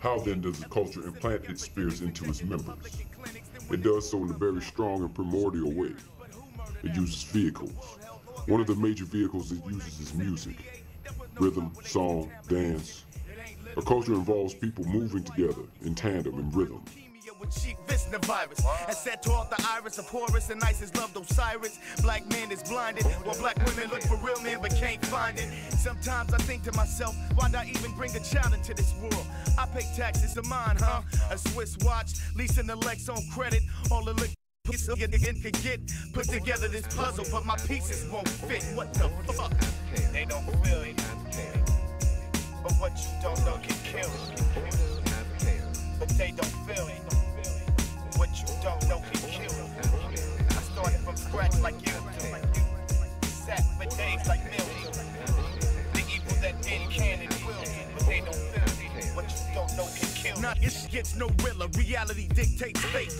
How then does the culture implant its spirits into its members? It does so in a very strong and primordial way. It uses vehicles. One of the major vehicles it uses is music. Rhythm, song, dance. A culture involves people moving together in tandem and rhythm. With cheap Vista virus. And said toward the iris of Horus and Isis loved Osiris. Black man is blinded, while black women look for real men but can't find it. Sometimes I think to myself, why not even bring a child into this world? I pay taxes to mine, huh? A Swiss watch, leasing the Lex on credit. All the liquor piece of nigga could get put together this puzzle, but my pieces won't fit. What the fuck? They don't feel it. But what you don't know can kill. But they don't feel it. What you don't know can kill. I started from scratch like you do. Sat for days like. The evil that did can and will do, but they don't feel it. What you don't know can kill. Nah, it gets no realer. Reality dictates fate.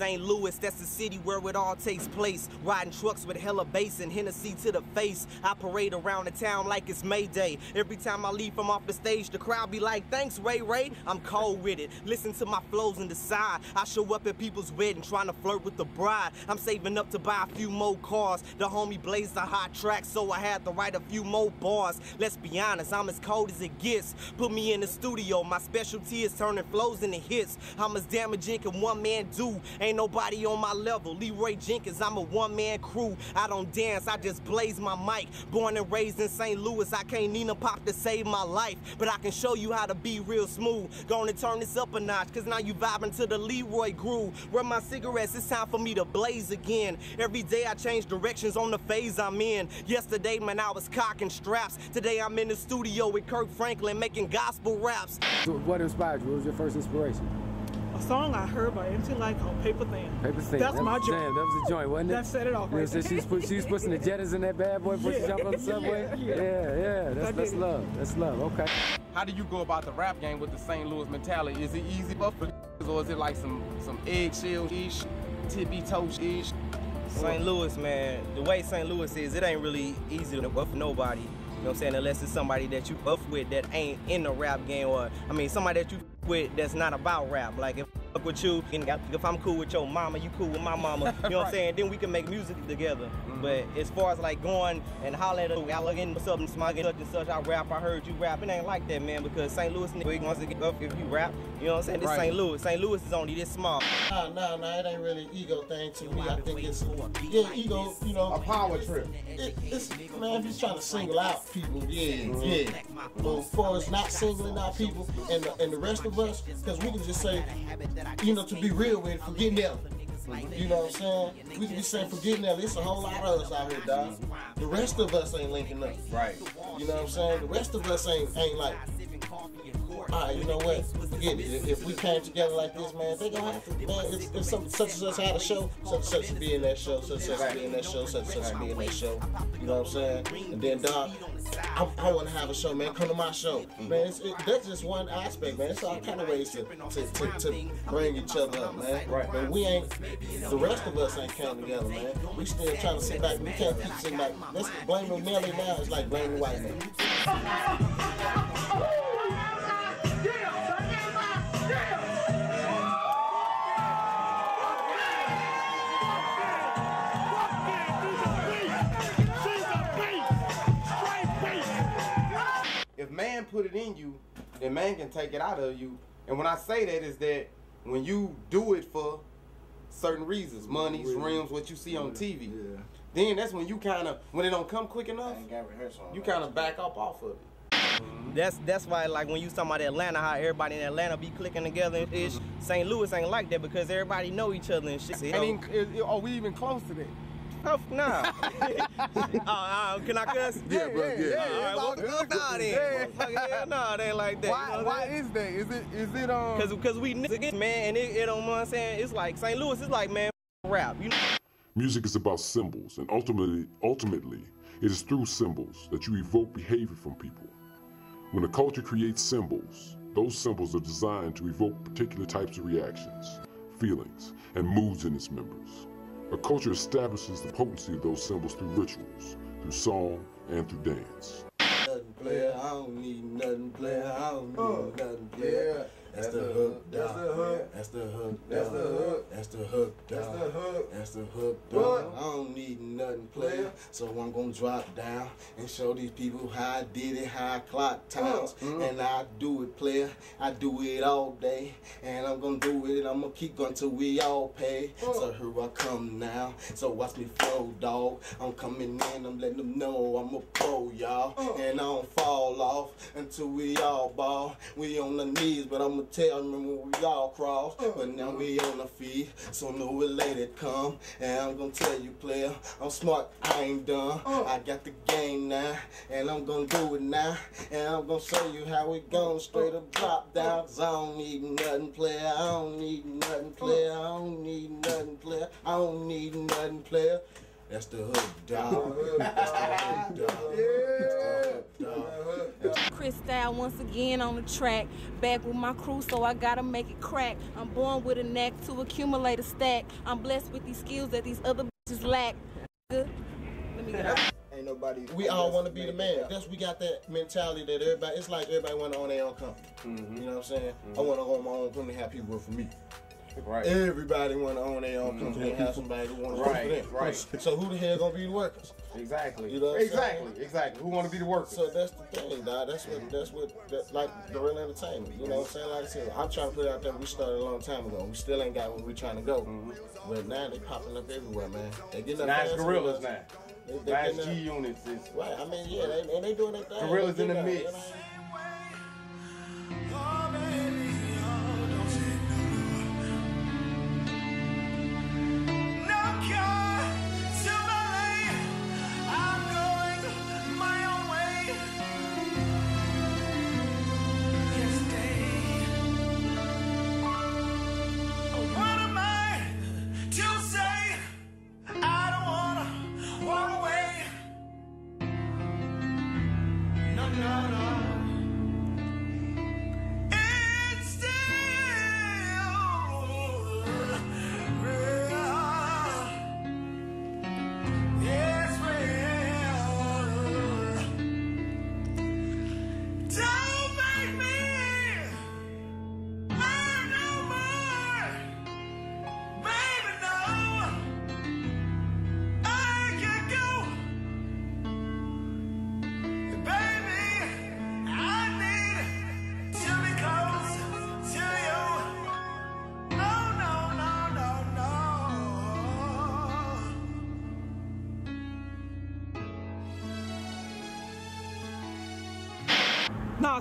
St. Louis, that's the city where it all takes place. Riding trucks with hella bass and Hennessy to the face. I parade around the town like it's Mayday. Every time I leave from off the stage, the crowd be like, thanks, Ray Ray. I'm cold with it. Listen to my flows and decide. I show up at people's wedding trying to flirt with the bride. I'm saving up to buy a few more cars. The homie blazed a hot track, so I had to write a few more bars. Let's be honest, I'm as cold as it gets. Put me in the studio, my specialty is turning flows into hits. I'm as damaging can one man do. Ain't nobody on my level. Leroy Jenkins, I'm a one man crew. I don't dance, I just blaze my mic. Born and raised in St. Louis, I can't need a pop to save my life. But I can show you how to be real smooth. Gonna turn this up a notch, cause now you vibing to the Leroy groove. Where my cigarettes, it's time for me to blaze again. Every day I change directions on the phase I'm in. Yesterday, man, I was cocking straps. Today I'm in the studio with Kirk Franklin making gospel raps. What inspired you? What was your first inspiration? A song I heard by MC Lyte called Paper Thin. Paper Thin. That's that my was, joint. Damn, that was a joint, wasn't it? That set it off You know, right so she's, put, she's pushing the jetters in that bad boy before she Yeah. jumped on the subway? Yeah, yeah. yeah. yeah. That's, that's love. That's love. Okay. How do you go about the rap game with the St. Louis mentality? Is it easy for or is it like some some eggshell ish, tippy toe ish? St. Louis, man, the way St. Louis is, it ain't really easy to buff nobody. You know what I'm saying? Unless it's somebody that you buff with that ain't in the rap game, or I mean, somebody that you with that's not about rap. Like if fuck with you, and if I'm cool with your mama, you cool with my mama. You know what I'm saying? Then we can make music together. Mm-hmm. But as far as like going and hollering, at a y'all looking for something, smoking such and such, I rap, I heard you rap. It ain't like that, man, because St. Louis nigga wants to get up if you rap. You know what I'm saying? This Right. St. Louis. St. Louis is only this small. Nah, nah, nah, it ain't really an ego thing to me. I think it's yeah, ego, you know, A power trip. it, it's man, if he's trying to single out people, yeah, yeah. But as far as not singling out people and the, and the rest of us, because we can just say, you know, to be real with it, forget Nelly. You know what I'm saying? We can be saying forget Nelly. It's a whole lot of us out here, dog. The rest of us ain't linking up. Right. You know what I'm saying? The rest of us ain't ain't like. Right, you know what? Forget it. If- we came together like this, man, they gonna have to. Man, if, if some, such as us had a show, such and such should be in that show, such and such should be in that show, such and such should be in that show. You know what I'm saying? And then, dog, I, I want to have a show, man. Come to my show, man. It's, it, that's just one aspect, man. It's all kind of ways to to, to, to bring each other up, man. Right. But we ain't. The rest of us ain't coming together, man. We still trying to sit back. We can't keep sitting back. Let's blame Nelly now. It's like blaming white man. Put it in you, then man can take it out of you. And when I say that is that when you do it for certain reasons, monies, rims, what you see on TV, then that's when you kind of when it don't come quick enough, you kind of back up off of it. Mm-hmm. That's that's why like when you talking about Atlanta, how everybody in Atlanta be clicking together and ish. Mm-hmm. St. Louis ain't like that because everybody know each other and shit. And even, is- is- are we even close to that? Oh, nah. uh, uh, can I cuss? Yeah, bro, yeah. All right, well, well, nah, then. Fuck, hell nah, it ain't like that. Why? Why is that? Is it? Is it? Um. Because because we niggas, man, and it, it don't know what I'm saying. It's like St. Louis is like, man, rap. You know? Music is about symbols, and ultimately, ultimately, it is through symbols that you evoke behavior from people. When a culture creates symbols, those symbols are designed to evoke particular types of reactions, feelings, and moods in its members. A culture establishes the potency of those symbols through rituals, through song, and through dance. Player, I don't need nothing, player. I don't need Uh, nothing, player. That's the hook. That's the hook. That's the hook, That's the hook. That's the hook, That's the hook. That's the hook, What? dog. I don't need nothing, player. So I'm gonna drop down and show these people how I did it, how I clock times, Mhm. and I do it, player. I do it all day, and I'm gonna do it. I'm gonna keep going till we all pay. So here I come now. So watch me flow, dog. I'm coming in. I'm letting them know I'm a pro, y'all, and I don't fall off until we all ball. We on the knees, but I'ma tell them when we all cross. Uh. But now we on the feet, so let it come. And I'm gonna tell you, player, I'm smart. I ain't dumb. Uh. I got the game now, and I'm gonna do it now. And I'm gonna show you how we gon' straight up drop down. Cause I don't need nothing, player. I don't need nothing, player. I don't need nothing, player. I don't need nothing, player. That's the hook, dog. That's the hook, dog. That's the hook, dog. Chris Style once again on the track. Back with my crew, so I gotta make it crack. I'm born with a knack to accumulate a stack. I'm blessed with these skills that these other bitches lack. Good. Let me get out. Ain't nobody. We all want to be the man. That's we got that mentality that everybody. It's like everybody want to own their own company. Mm-hmm. You know what I'm saying? I want to own my own company, have people work for me. Right. Everybody want to own their own company and have mm-hmm. somebody who want to Right, work for them. right. So who the hell gonna be the workers? Exactly. You know exactly. saying? Exactly. Who want to be the workers? So that's the thing, dog. That's what that's what that, like the real entertainment. You know what I'm saying? Like I said, I'm trying to put it out there. We started a long time ago. We still ain't got where we trying to go. Mm-hmm. But now they popping up everywhere, man. They getting up it's gorillas now. They, they getting G units. It's Right. I mean, yeah, they, and they doing their thing. Gorillas in the mix.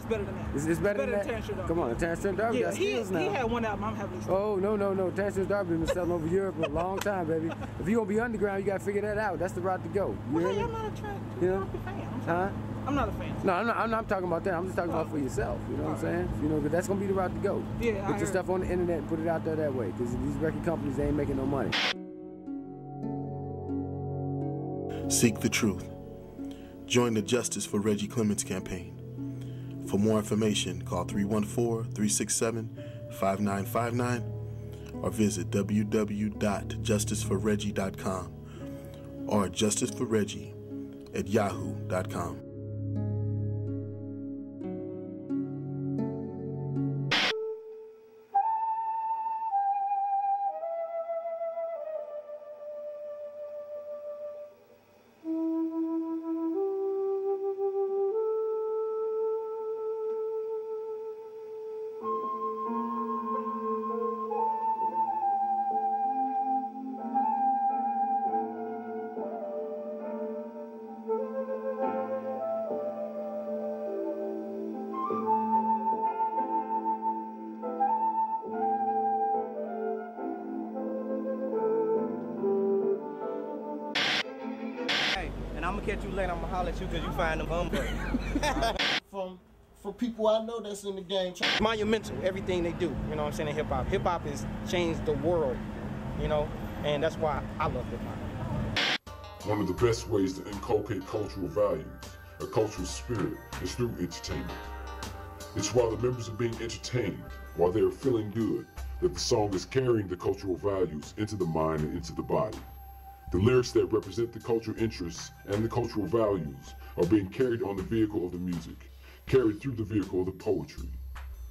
Better than that. It's, it's better, Better than than that. Terence Trent Come on, Terence Trent D'Arby Yeah, got he, skills now. he had one album I'm heavily Oh no no no! Terence Trent D'Arby been selling over Europe for a long time, baby. If you gonna be underground, you gotta figure that out. That's the route to go. You Well, hey. I'm not a Trent Yeah. D'Arby fan. I'm. Huh? I'm not a fan. No, I'm not, I'm not talking about that. I'm just talking about oh. for yourself. You know what I'm saying? You know, 'cause that's gonna be the route to go. Yeah, I Put heard. your stuff on the internet and put it out there that way. Because these record companies they ain't making no money. Seek the truth. Join the Justice for Reggie Clemons campaign. For more information, call 314 367 5959 or visit www.justiceforreggie.com or justiceforreggie at yahoo.com. I'm gonna catch you later. I'm gonna holler at you because you find them bum From for people I know that's in the game. try- monumental everything they do. You know what I'm saying in hip hop. Hip hop has changed the world. You know, and that's why I love hip hop. One of the best ways to inculcate cultural values, a cultural spirit, is through entertainment. It's while the members are being entertained, while they are feeling good, that the song is carrying the cultural values into the mind and into the body. The lyrics that represent the cultural interests and the cultural values are being carried on the vehicle of the music, carried through the vehicle of the poetry,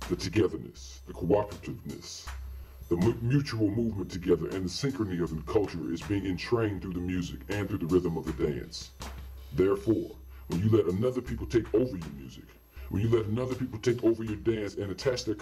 the togetherness, the cooperativeness, the mu- mutual movement together, and the synchrony of the culture is being entrained through the music and through the rhythm of the dance. Therefore, when you let another people take over your music, when you let another people take over your dance and attach their